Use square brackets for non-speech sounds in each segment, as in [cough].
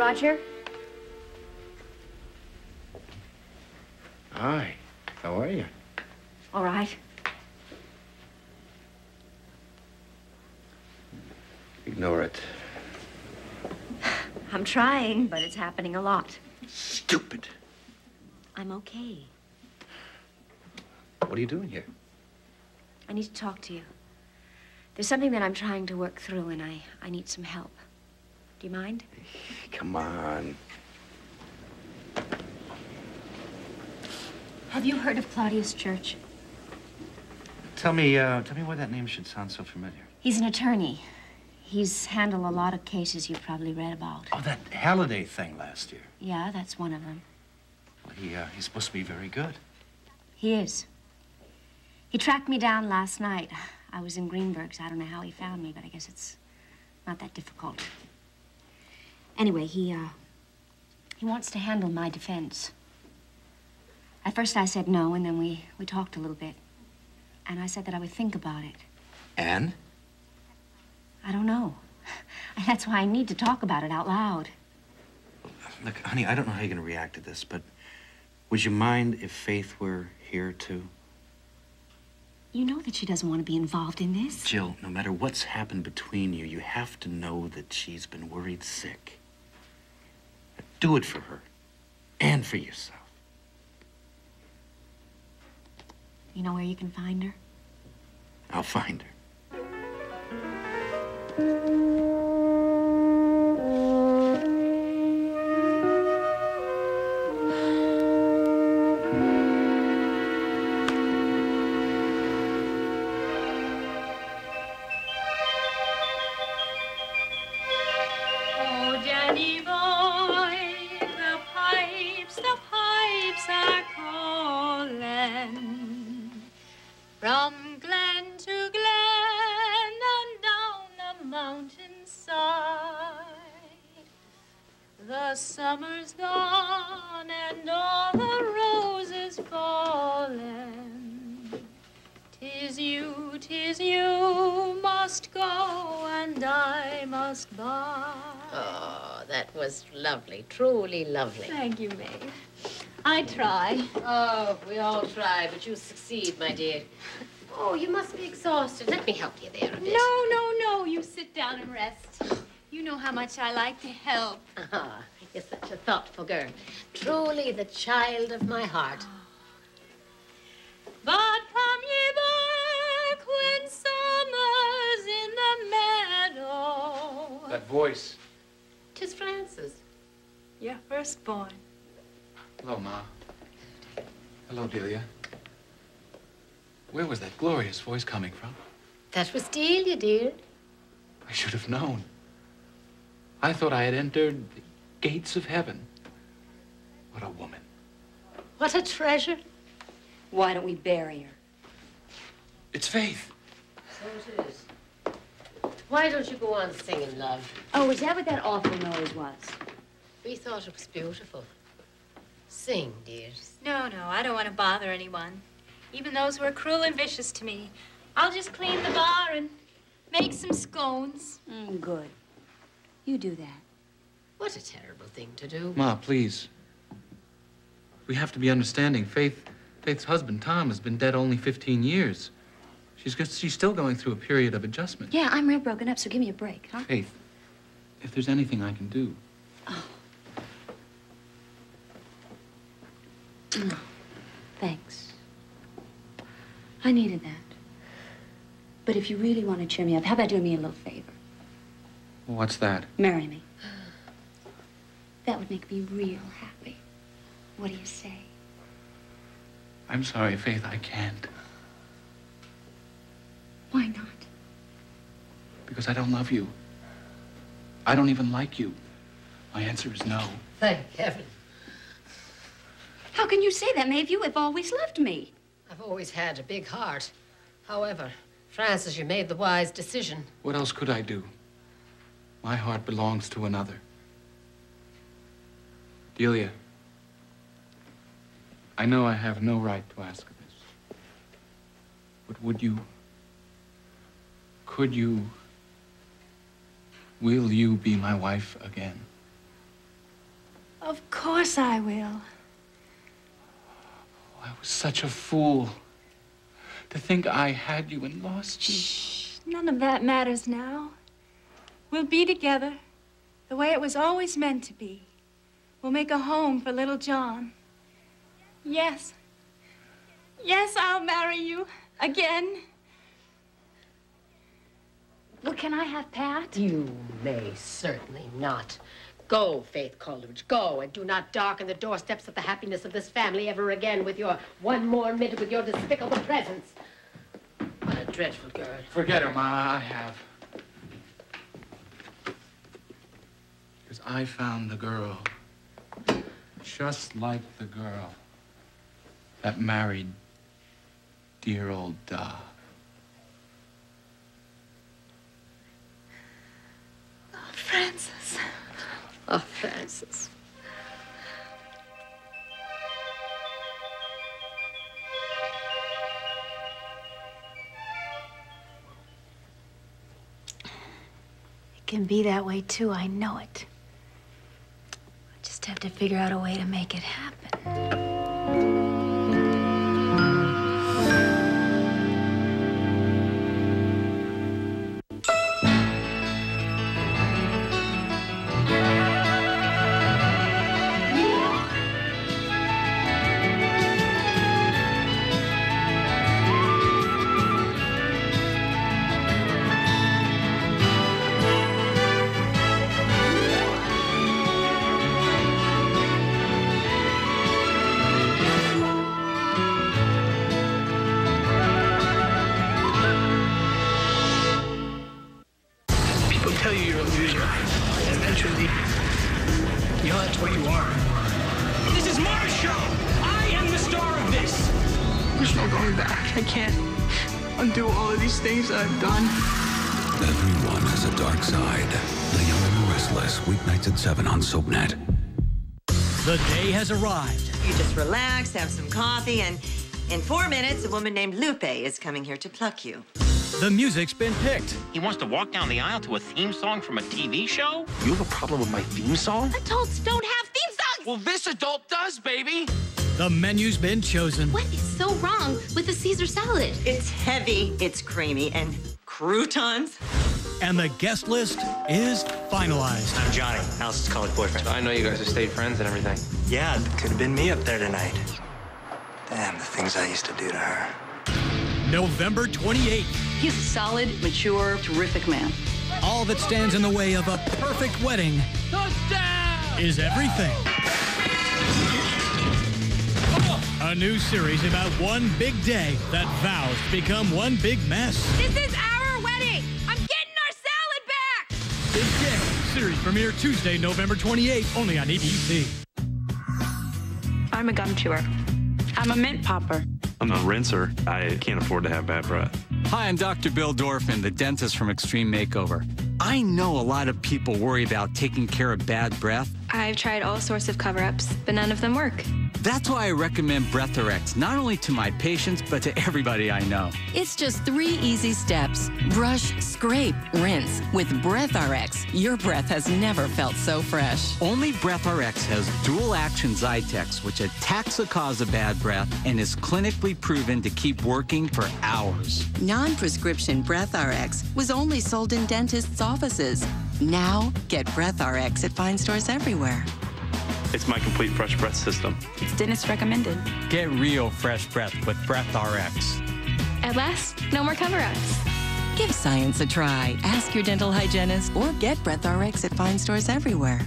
Roger? Hi. How are you? All right. Ignore it. I'm trying, but it's happening a lot. Stupid. I'm okay. What are you doing here? I need to talk to you. There's something that I'm trying to work through, and I, I need some help. Do you mind? Come on. Have you heard of Claudius Church? Tell me, uh, tell me why that name should sound so familiar. He's an attorney. He's handled a lot of cases you've probably read about. Oh, that Halliday thing last year. Yeah, that's one of them. Well, he, uh, he's supposed to be very good. He is. He tracked me down last night. I was in Greenberg's. I don't know how he found me, but I guess it's not that difficult. Anyway, he, uh, he wants to handle my defense. At first I said no, and then we, we talked a little bit. And I said that I would think about it. And? I don't know. And [laughs] that's why I need to talk about it out loud. Look, honey, I don't know how you're going to react to this, but would you mind if Faith were here, too? You know that she doesn't want to be involved in this. Jill, no matter what's happened between you, you have to know that she's been worried sick. Do it for her and for yourself. You know where you can find her? I'll find her. Lovely, truly lovely. Thank you, Maeve. I try. Oh, we all try, but you succeed, my dear. Oh, you must be exhausted. Let me help you there a bit. No, no, no. You sit down and rest. You know how much I like to help. Ah, you're such a thoughtful girl. Truly the child of my heart. But come ye back when summer's in the meadow. That voice. Tis Francis. Your firstborn. Hello, Ma. Hello, Delia. Where was that glorious voice coming from? That was Delia, dear. I should have known. I thought I had entered the gates of heaven. What a woman. What a treasure. Why don't we bury her? It's Faith. So it is. Why don't you go on singing, love? Oh, is that what that awful noise was? We thought it was beautiful. Sing, dears. No, no, I don't want to bother anyone. Even those who are cruel and vicious to me. I'll just clean the bar and make some scones. Mm, good. You do that. What a terrible thing to do. Ma, please. We have to be understanding. Faith, Faith's husband, Tom, has been dead only 15 years. She's, go- she's still going through a period of adjustment. Yeah, I'm real broken up, so give me a break, huh? Faith, if there's anything I can do. No. Thanks. I needed that. But if you really want to cheer me up, how about doing me a little favor? What's that? Marry me. That would make me real happy. What do you say? I'm sorry, Faith, I can't. Why not? Because I don't love you. I don't even like you. My answer is no. Thank heaven. How can you say that, Maeve? You have always loved me. I've always had a big heart. However, Francis, you made the wise decision. What else could I do? My heart belongs to another. Delia, I know I have no right to ask this. But would you, could you, will you be my wife again? Of course I will. I was such a fool. To think I had you and lost you. None of that matters now. We'll be together the way it was always meant to be. We'll make a home for little John. Yes. Yes, I'll marry you again. Well, can I have Pat? You may certainly not. Go, Faith Coleridge, go, and do not darken the doorsteps of the happiness of this family ever again with your one more minute with your despicable presence. What a dreadful girl. Forget her, Ma. I have. Because I found the girl. Just like the girl that married dear old Da. Oh, Francis. Oh, Francis. It can be that way too, I know it. I just have to figure out a way to make it happen. At 7 on SoapNet. The day has arrived. You just relax, have some coffee, and in four minutes, a woman named Lupe is coming here to pluck you. The music's been picked. He wants to walk down the aisle to a theme song from a TV show? You have a problem with my theme song? Adults don't have theme songs! Well, this adult does, baby. The menu's been chosen. What is so wrong with the Caesar salad? It's heavy, it's creamy, and croutons. And the guest list is finalized. I'm Johnny, Alice's college boyfriend. I know you guys are state friends and everything. Yeah, it could have been me up there tonight. Damn, the things I used to do to her. November 28th. He's a solid, mature, terrific man. All that stands in the way of a perfect wedding Touchdown! is everything. A new series about one big day that vows to become one big mess. This is Series premiere Tuesday, November 28th, only on ABC. I'm a gum chewer. I'm a mint popper. I'm a rinser. I can't afford to have bad breath. Hi, I'm Dr. Bill Dorfman, the dentist from Extreme Makeover. I know a lot of people worry about taking care of bad breath. I've tried all sorts of cover ups, but none of them work. That's why I recommend BreathRx, not only to my patients, but to everybody I know. It's just three easy steps brush, scrape, rinse. With BreathRx, your breath has never felt so fresh. Only BreathRx has dual action Zytex, which attacks the cause of bad breath and is clinically proven to keep working for hours. Non prescription BreathRx was only sold in dentists' offices. Now, get BreathRx at fine stores everywhere. It's my complete fresh breath system. It's dentist recommended. Get real fresh breath with BreathRx. At last, no more cover ups. Give science a try. Ask your dental hygienist or get BreathRx at fine stores everywhere.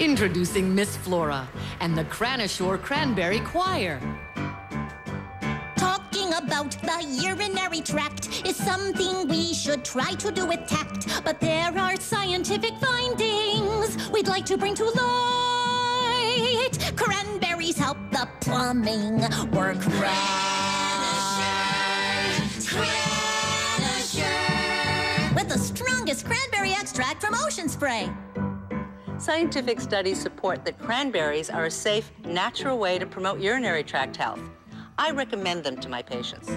Introducing Miss Flora and the Cranashore Cranberry Choir. About the urinary tract is something we should try to do with tact. But there are scientific findings we'd like to bring to light. Cranberries help the plumbing work right. With the strongest cranberry extract from Ocean Spray. Scientific studies support that cranberries are a safe, natural way to promote urinary tract health. I recommend them to my patients.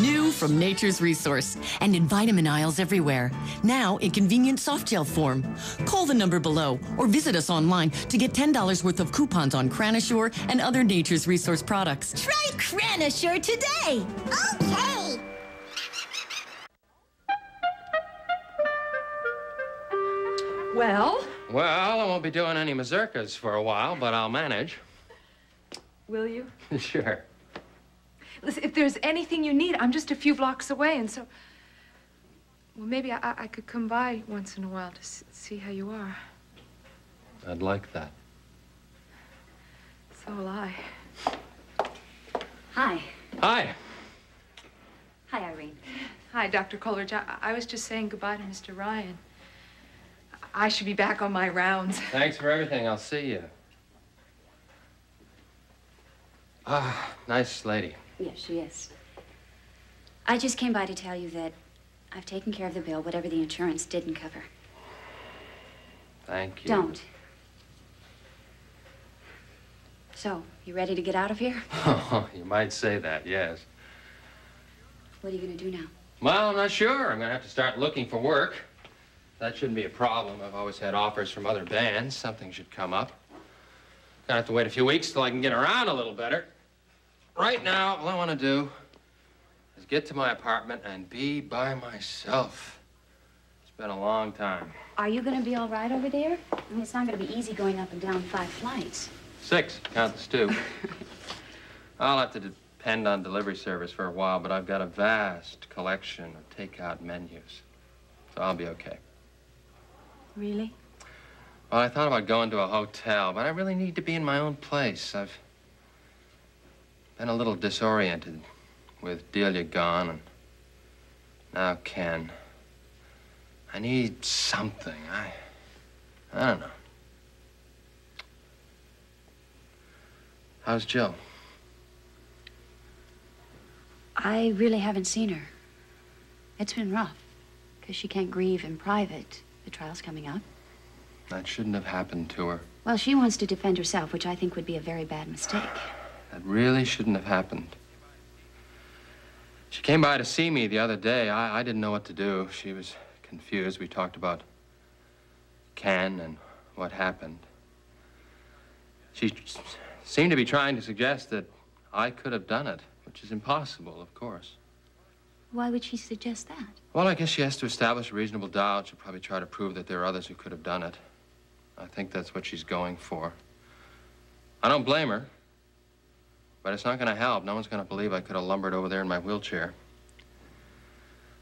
New from Nature's Resource and in vitamin aisles everywhere. Now in convenient soft gel form. Call the number below or visit us online to get $10 worth of coupons on Cranashore and other Nature's Resource products. Try Cranashore today. Okay. Well, Well, I won't be doing any mazurkas for a while, but I'll manage. will you? [laughs] sure. Listen, if there's anything you need, I'm just a few blocks away, and so. Well, maybe I, I could come by once in a while to s- see how you are. I'd like that. So will I. Hi. Hi. Hi, Irene. Hi, Dr. Coleridge. I, I was just saying goodbye to Mr. Ryan. I should be back on my rounds. [laughs] Thanks for everything. I'll see you. Ah, nice lady. Yes, she is. I just came by to tell you that I've taken care of the bill, whatever the insurance didn't cover. Thank you. Don't. So, you ready to get out of here? Oh, [laughs] you might say that, yes. What are you going to do now? Well, I'm not sure. I'm going to have to start looking for work. That shouldn't be a problem. I've always had offers from other bands. Something should come up. Gonna have to wait a few weeks till I can get around a little better. Right now, all I want to do is get to my apartment and be by myself. It's been a long time. Are you going to be all right over there? I mean, it's not going to be easy going up and down five flights. Six, count the stew. [laughs] I'll have to depend on delivery service for a while, but I've got a vast collection of takeout menus. So I'll be okay. Really? Well, I thought about going to a hotel, but I really need to be in my own place. I've been a little disoriented with Delia gone and now Ken. I need something. I, I don't know. How's Jill? I really haven't seen her. It's been rough, because she can't grieve in private. The trial's coming up. That shouldn't have happened to her. Well, she wants to defend herself, which I think would be a very bad mistake. That really shouldn't have happened. She came by to see me the other day. I, I didn't know what to do. She was confused. We talked about Ken and what happened. She seemed to be trying to suggest that I could have done it, which is impossible, of course. Why would she suggest that? Well, I guess she has to establish a reasonable doubt. She'll probably try to prove that there are others who could have done it. I think that's what she's going for. I don't blame her. But it's not going to help. No one's going to believe I could have lumbered over there in my wheelchair.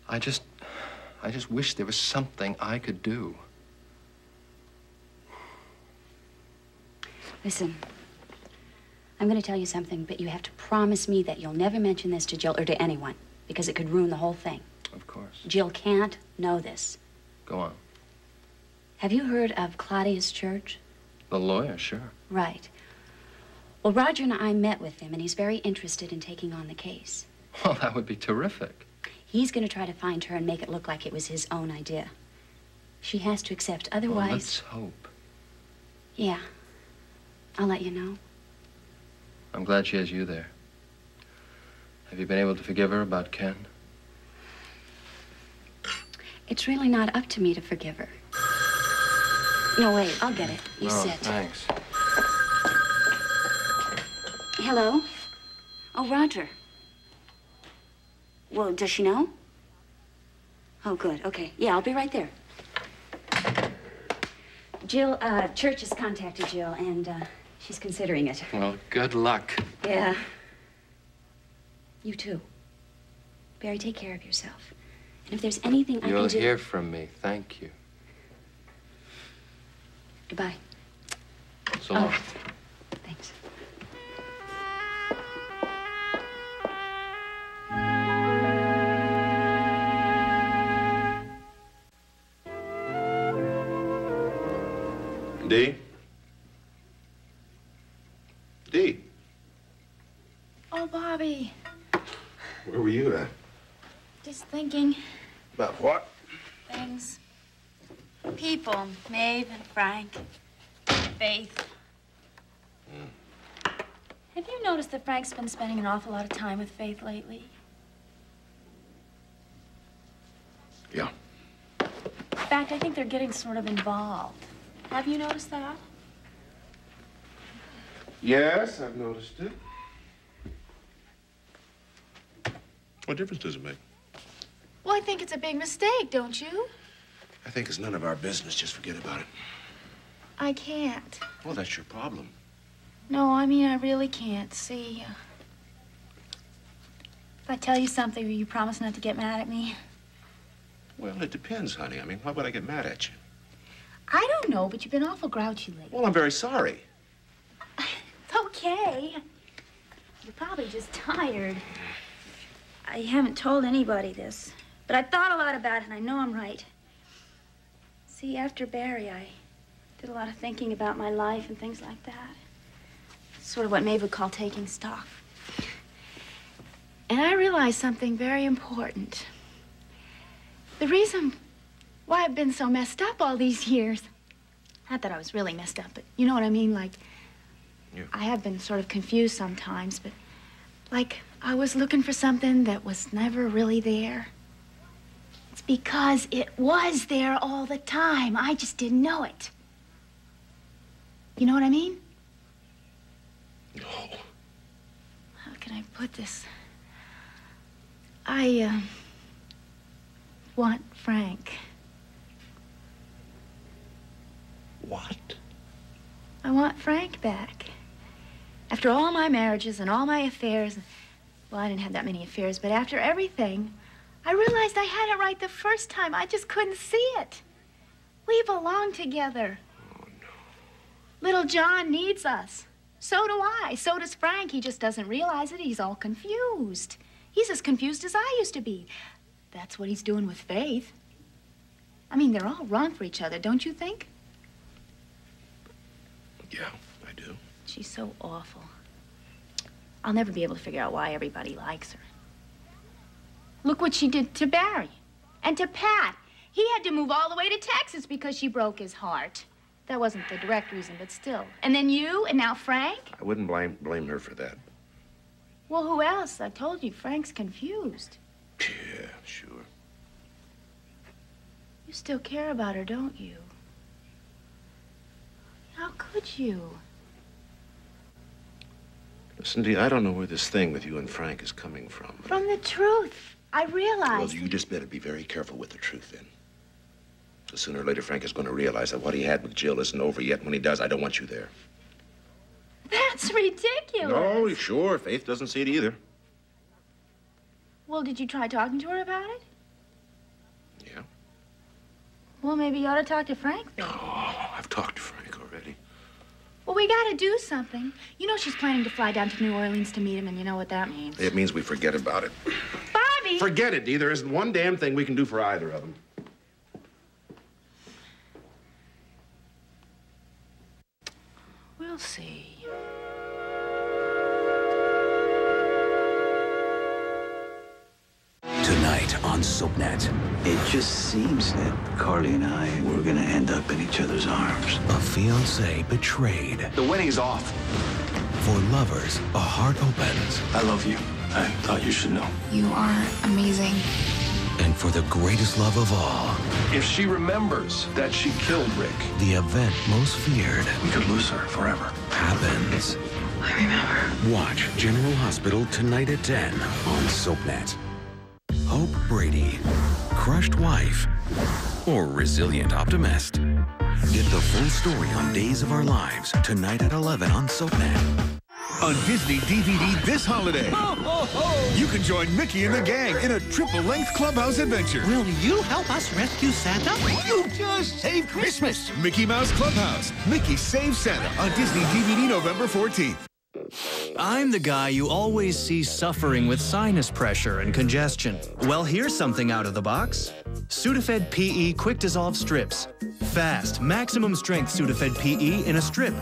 I just. I just wish there was something I could do. Listen, I'm going to tell you something, but you have to promise me that you'll never mention this to Jill or to anyone, because it could ruin the whole thing. Of course. Jill can't know this. Go on. Have you heard of Claudius Church? The lawyer, sure. Right. Well, Roger and I met with him, and he's very interested in taking on the case. Well, that would be terrific. He's going to try to find her and make it look like it was his own idea. She has to accept, Well, otherwise. let's hope. Yeah. I'll let you know. I'm glad she has you there. Have you been able to forgive her about Ken? It's really not up to me to forgive her. No, wait, I'll get it. You oh, sit. thanks. Hello? Oh, Roger. Well, does she know? Oh, good. Okay. Yeah, I'll be right there. Jill, uh, Church has contacted Jill, and, uh, she's considering it. Well, good luck. Yeah. You too. Barry, take care of yourself. And if there's anything I You'll can do... hear from me. Thank you. Goodbye. So oh. long. Thanks. D? D? Dave and Frank. Faith. Mm. Have you noticed that Frank's been spending an awful lot of time with Faith lately? Yeah. In fact, I think they're getting sort of involved. Have you noticed that? Yes, I've noticed it. What difference does it make? Well, I think it's a big mistake, don't you? I think it's none of our business. Just forget about it. I can't. Well, that's your problem. No, I mean, I really can't. See, uh, if I tell you something, will you promise not to get mad at me? Well, it depends, honey. I mean, why would I get mad at you? I don't know, but you've been awful grouchy lately. Well, I'm very sorry. It's [laughs] okay. You're probably just tired. I haven't told anybody this, but I thought a lot about it, and I know I'm right. See, after Barry, I did a lot of thinking about my life and things like that. Sort of what Maeve would call taking stock. And I realized something very important. The reason why I've been so messed up all these years. Not that I was really messed up, but you know what I mean? Like, Yeah. I have been sort of confused sometimes, but like I was looking for something that was never really there. Because it was there all the time. I just didn't know it. You know what I mean? No. How can I put this? I, uh, want Frank. What? I want Frank back. After all my marriages and all my affairs, well, I didn't have that many affairs, but after everything, I realized I had it right the first time. I just couldn't see it. We belong together. Oh, Little John needs us. So do I. So does Frank. He just doesn't realize it. He's all confused. He's as confused as I used to be. That's what he's doing with Faith. I mean, they're all wrong for each other, don't you think? Yeah, I do. She's so awful. I'll never be able to figure out why everybody likes her. Look what she did to Barry and to Pat. He had to move all the way to Texas because she broke his heart. That wasn't the direct reason, but still. And then you, and now Frank? I wouldn't blame blame her for that. Well, who else? I told you, Frank's confused. Yeah, sure. You still care about her, don't you? How could you? Listen, Dee, I don't know where this thing with you and Frank is coming from. From the truth. I realize. Well, you just better be very careful with the truth then. So sooner or later, Frank is going to realize that what he had with Jill isn't over yet. When he does, I don't want you there. That's [laughs] ridiculous. No, sure. Faith doesn't see it either. Well, did you try talking to her about it? Yeah. Well, maybe you ought to talk to Frank then. Oh, I've talked to Frank already. Well, we gotta do something. You know she's planning to fly down to New Orleans to meet him, and you know what that means. It means we forget about it. Bobby! Forget it, Dee. There isn't one damn thing we can do for either of them. We'll see. Tonight on SoapNet. It just seems that Carly and I were gonna end up in each other's arms. A fiance betrayed. The winning's off. For lovers, a heart opens. I love you. I thought you should know. You are amazing. And for the greatest love of all, If she remembers that she killed Rick, the event most feared We could lose her forever. happens. I remember. Watch General Hospital tonight at 10 on SoapNet. Hope Brady, crushed wife, or resilient optimist. Get the full story on Days of Our Lives tonight at 11 on SoapNet. On Disney DVD this holiday, you can join Mickey and the gang in a triple-length clubhouse adventure. Will you help us rescue Santa? You just saved Christmas! Mickey Mouse Clubhouse. Mickey Saves Santa on Disney DVD November 14th. I'm the guy you always see suffering with sinus pressure and congestion. Well, here's something out of the box. Sudafed PE Quick Dissolve Strips. Fast, maximum strength Sudafed PE in a strip.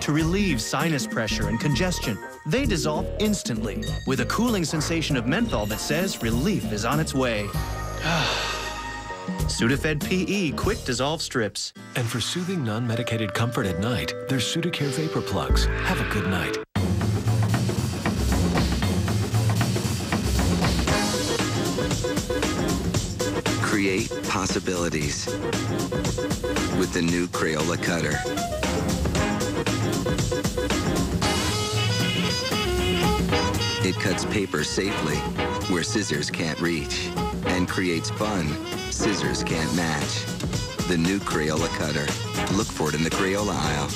To relieve sinus pressure and congestion, they dissolve instantly with a cooling sensation of menthol that says relief is on its way. [sighs] Sudafed PE Quick Dissolve Strips. And for soothing non-medicated comfort at night, there's Sudacare Vapor Plugs. Have a good night. Create possibilities with the new Crayola cutter. It cuts paper safely where scissors can't reach and creates fun scissors can't match. The new Crayola cutter. Look for it in the Crayola aisle.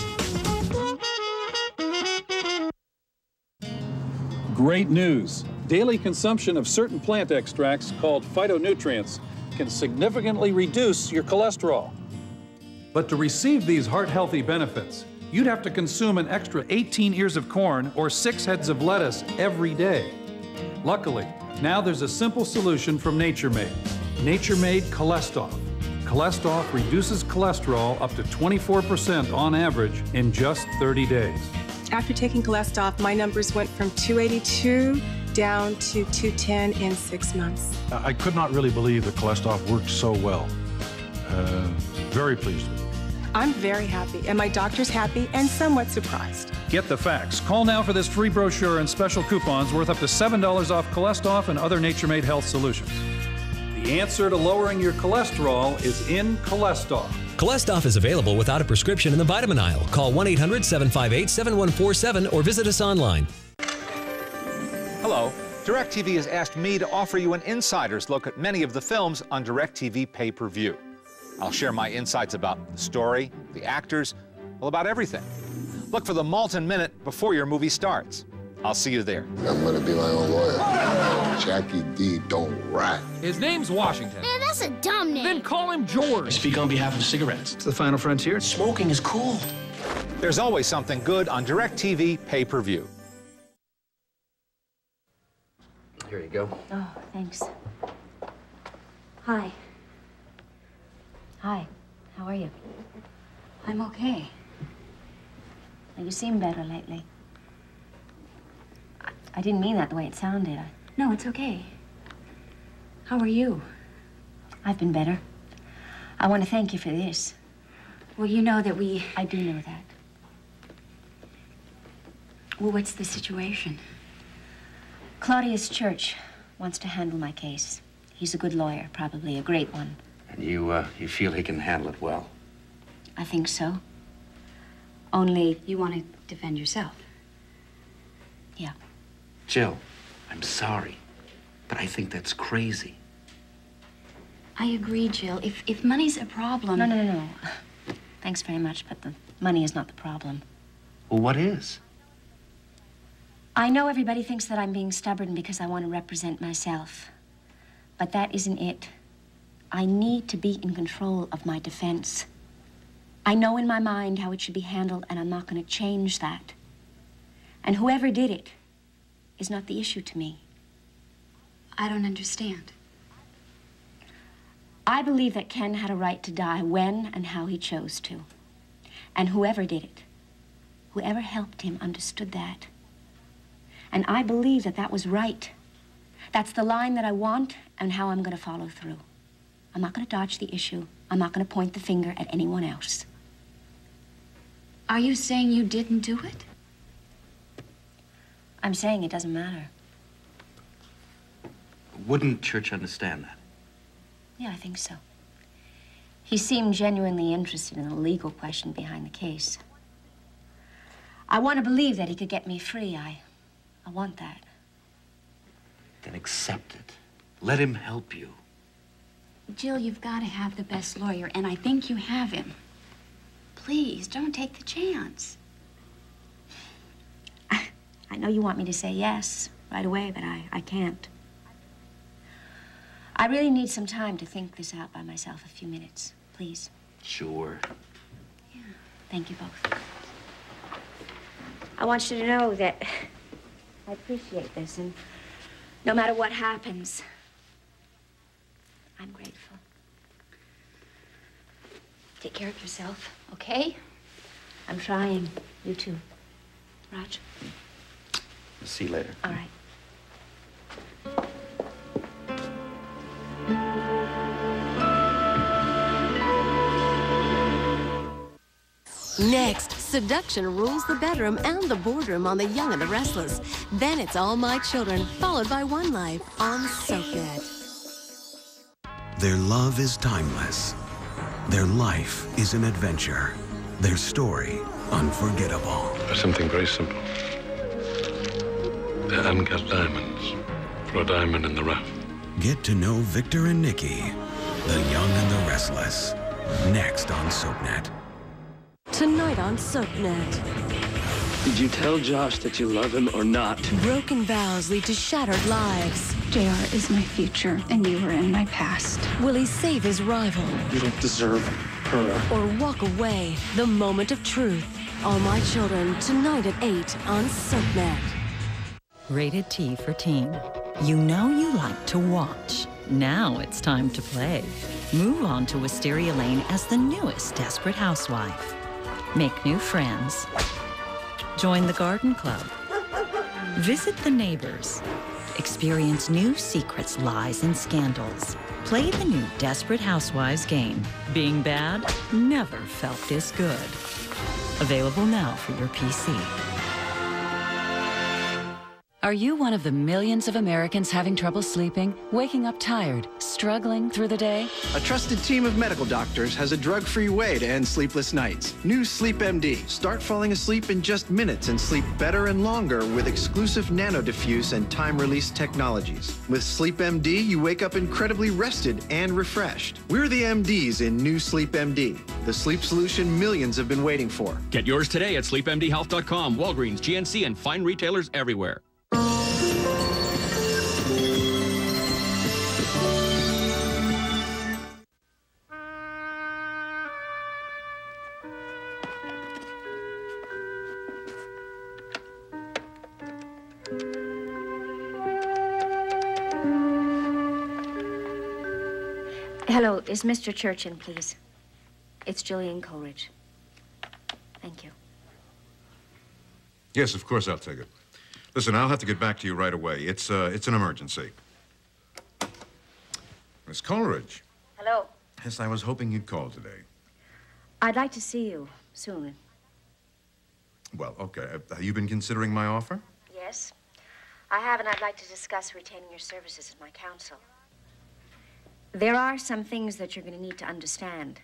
Great news. Daily consumption of certain plant extracts called phytonutrients can significantly reduce your cholesterol. But to receive these heart-healthy benefits, you'd have to consume an extra 18 ears of corn or six heads of lettuce every day. Luckily, now there's a simple solution from Nature Made. Nature Made Cholestoff. Cholestoff reduces cholesterol up to 24% on average in just 30 days. After taking Cholestoff, my numbers went from 282 down to 210 in six months. I could not really believe that Cholestoff worked so well. Uh, very pleased with it. I'm very happy, and my doctor's happy and somewhat surprised. Get the facts. Call now for this free brochure and special coupons worth up to $7 off Cholestoff and other Nature Made health solutions. The answer to lowering your cholesterol is in Cholestoff. Cholestoff is available without a prescription in the vitamin aisle. Call 1 800 758 7147 or visit us online. Hello. DirecTV has asked me to offer you an insider's look at many of the films on DirecTV pay per view. I'll share my insights about the story, the actors, well, about everything. Look for the Maltin Minute before your movie starts. I'll see you there. I'm gonna be my own lawyer. Jackie D don't rat. His name's Washington. Man, that's a dumb name. Then call him George. I speak on behalf of cigarettes. It's the final frontier. Smoking is cool. There's always something good on DirecTV pay per view. Here you go. Oh, thanks. Hi. Hi. How are you? I'm okay. Well, you seem better lately. I, I didn't mean that the way it sounded. I... No, it's okay. How are you? I've been better. I want to thank you for this. Well, you know that we... I do know that. Well, what's the situation? Claudius Church wants to handle my case. He's a good lawyer, probably a great one. And you, uh, you feel he can handle it well? I think so. Only... You want to defend yourself? Yeah. Jill, I'm sorry, but I think that's crazy. I agree, Jill. If, if money's a problem... No, no, no, no. Thanks very much, but the money is not the problem. Well, what is? I know everybody thinks that I'm being stubborn because I want to represent myself. But that isn't it. I need to be in control of my defense. I know in my mind how it should be handled, and I'm not going to change that. And whoever did it is not the issue to me. I don't understand. I believe that Ken had a right to die when and how he chose to. And whoever did it, whoever helped him, understood that. And I believe that that was right. That's the line that I want and how I'm going to follow through. I'm not going to dodge the issue. I'm not going to point the finger at anyone else. Are you saying you didn't do it? I'm saying it doesn't matter. Wouldn't Church understand that? Yeah, I think so. He seemed genuinely interested in the legal question behind the case. I want to believe that he could get me free. I, I want that. Then accept it. Let him help you. Jill, you've got to have the best lawyer, and I think you have him. Please, don't take the chance. I, I know you want me to say yes right away, but I, I can't. I really need some time to think this out by myself. A few minutes, please. Sure. Yeah. Thank you both. I want you to know that I appreciate this, and no matter what happens, I'm grateful. Take care of yourself, okay? I'm trying. You too. Raj. See you later. All right. Next, seduction rules the bedroom and the boardroom on The Young and the Restless. Then it's All My Children, followed by One Life on SoapNet. Their love is timeless. Their life is an adventure. Their story, unforgettable. Something very simple. They hadn't got diamonds for a diamond in the rough. Get to know Victor and Nikki, the young and the restless. Next on SoapNet. Tonight on SoapNet. Did you tell Josh that you love him or not? Broken vows lead to shattered lives. JR is my future, and you are in my past. Will he save his rival? You don't deserve her. Or walk away? The moment of truth. All My Children, tonight at 8 on SoapNet. Rated T for teen. You know you like to watch. Now it's time to play. Move on to Wisteria Lane as the newest Desperate Housewife. Make new friends. Join the garden club. Visit the neighbors. Experience new secrets, lies, and scandals. Play the new Desperate Housewives game. Being bad never felt this good. Available now for your PC. Are you one of the millions of Americans having trouble sleeping, waking up tired, struggling through the day? A trusted team of medical doctors has a drug-free way to end sleepless nights. New Sleep MD. Start falling asleep in just minutes and sleep better and longer with exclusive nano diffuse and time-release technologies. With Sleep MD, you wake up incredibly rested and refreshed. We're the MDs in New Sleep MD, the sleep solution millions have been waiting for. Get yours today at sleepmdhealth.com, Walgreens, GNC, and fine retailers everywhere. Is Mr. Church in, please? It's Jillian Coleridge. Thank you. Yes, of course I'll take it. Listen, I'll have to get back to you right away. It's, uh, it's an emergency. Miss Coleridge. Hello. Yes, I was hoping you'd call today. I'd like to see you soon. Well, okay. Uh, Have you been considering my offer? Yes? I have, and I'd like to discuss retaining your services as my counsel. There are some things that you're going to need to understand.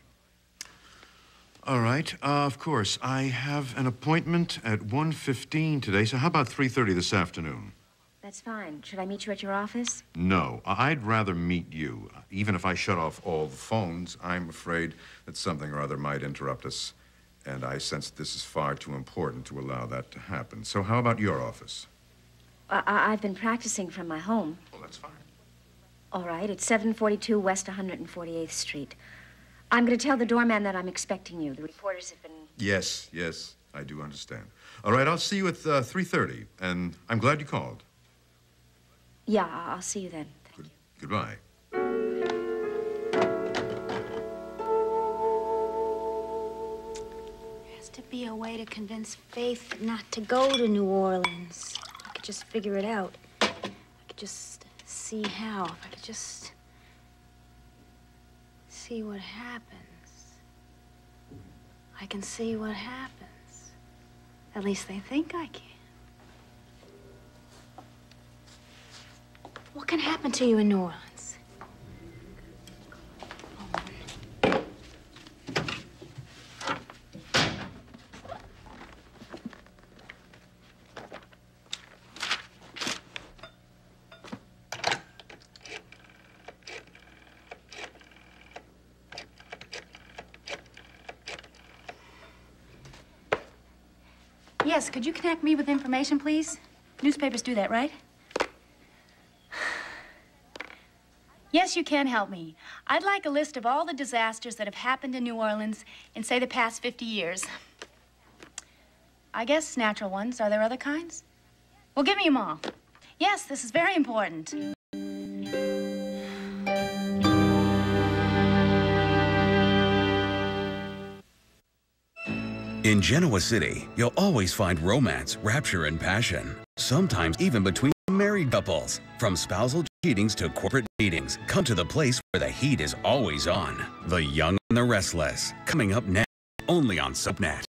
All right. Uh, of course. I have an appointment at 1.15 today, so how about 3.30 this afternoon? That's fine. Should I meet you at your office? No, I'd rather meet you. Even if I shut off all the phones, I'm afraid that something or other might interrupt us. And I sense this is far too important to allow that to happen. So how about your office? I- I- I've been practicing from my home. Well, that's fine. All right, it's 742 West 148th Street. I'm going to tell the doorman that I'm expecting you. The reporters have been. Yes, yes, I do understand. All right, I'll see you at uh, 3.30, and I'm glad you called. Yeah, I- I'll see you then. Goodbye. There has to be a way to convince Faith not to go to New Orleans. I could just figure it out. I could just see how. If I could just see what happens. I can see what happens. At least they think I can. What can happen to you in New Orleans? Yes, could you connect me with information, please? Newspapers do that, right? [sighs] Yes, you can help me. I'd like a list of all the disasters that have happened in New Orleans in, say, the past 50 years. I guess natural ones. Are there other kinds? Well, give me them all. Yes, this is very important. In Genoa City, you'll always find romance, rapture, and passion. Sometimes even between married couples. From spousal cheatings to corporate meetings, come to the place where the heat is always on. The Young and the Restless. Coming up next, only on SoapNet.